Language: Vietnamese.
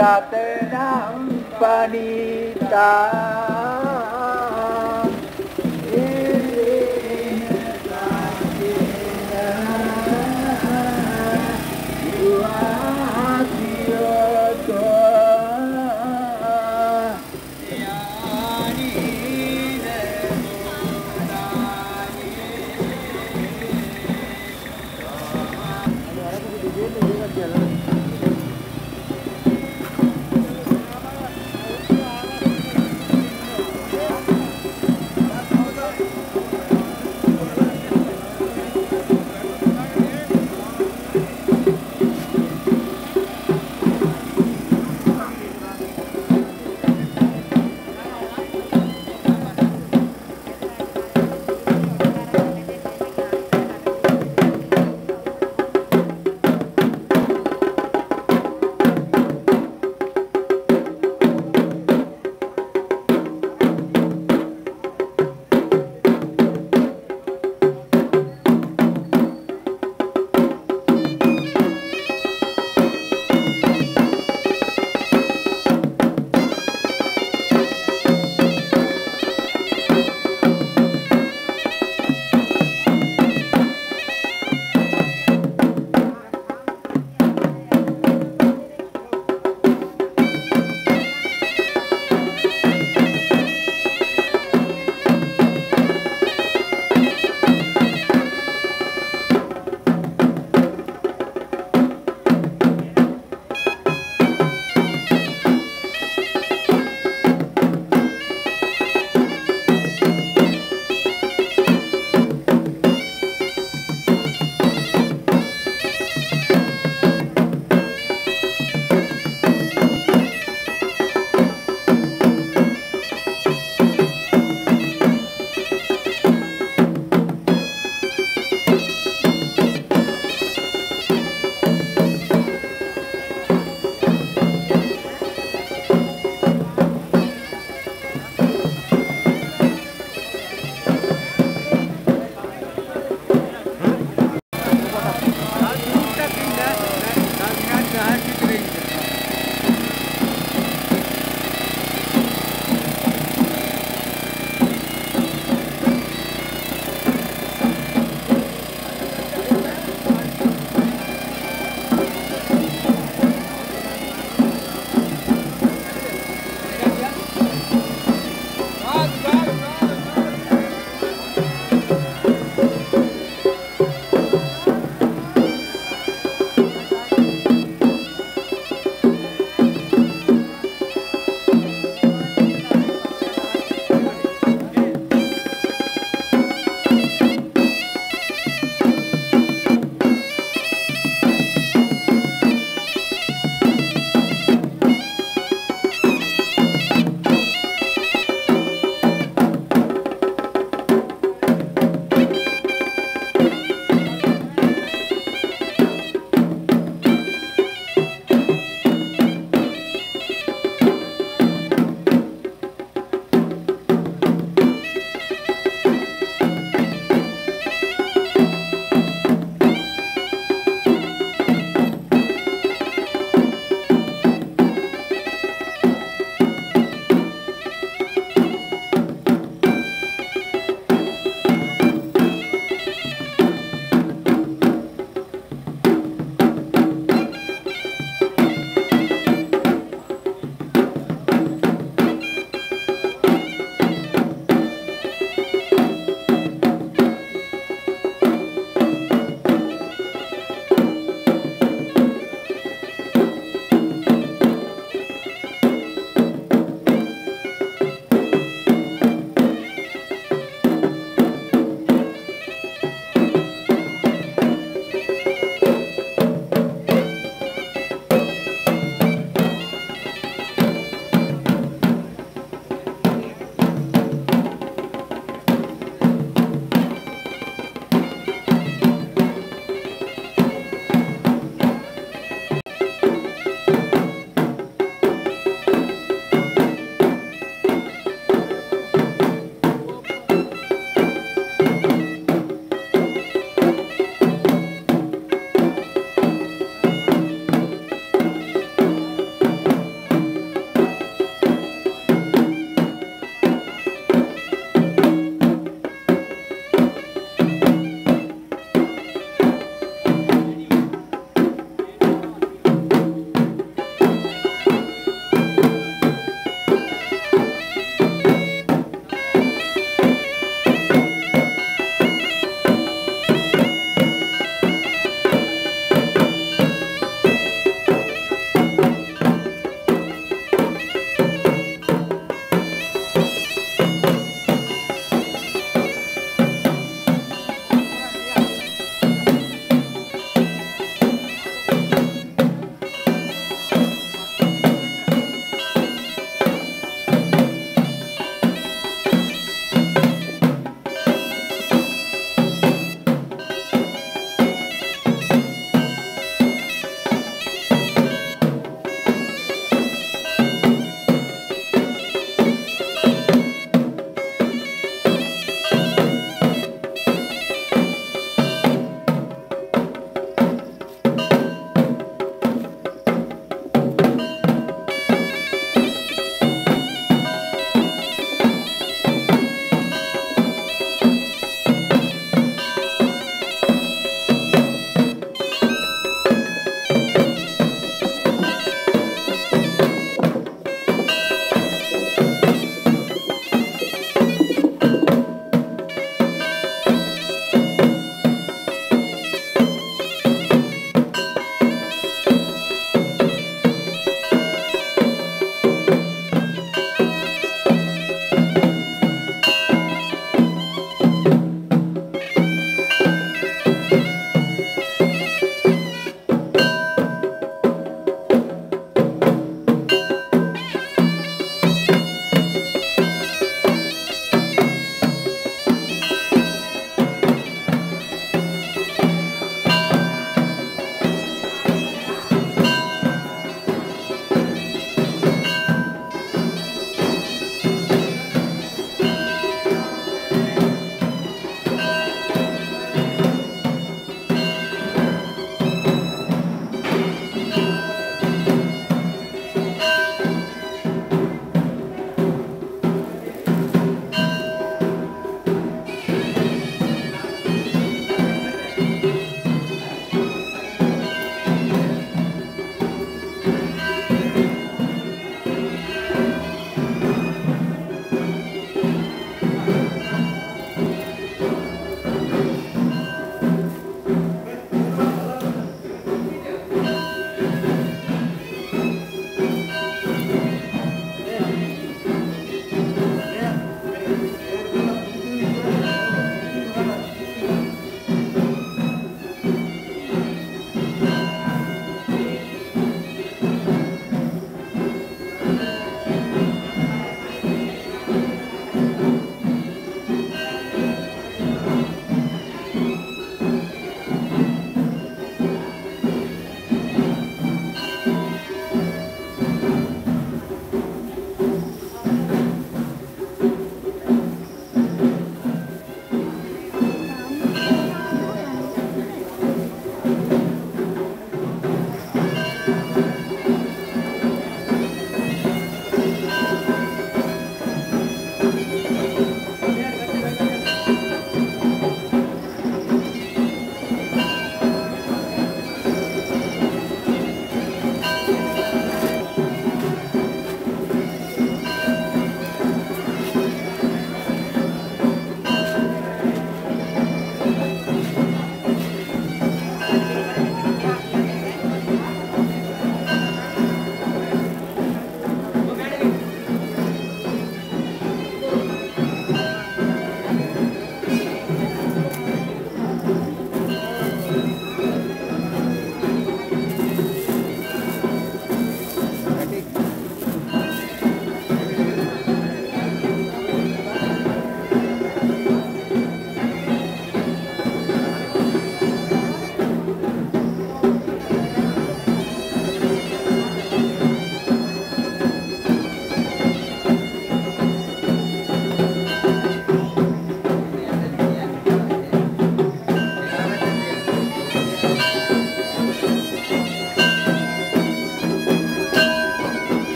Ratanam Panita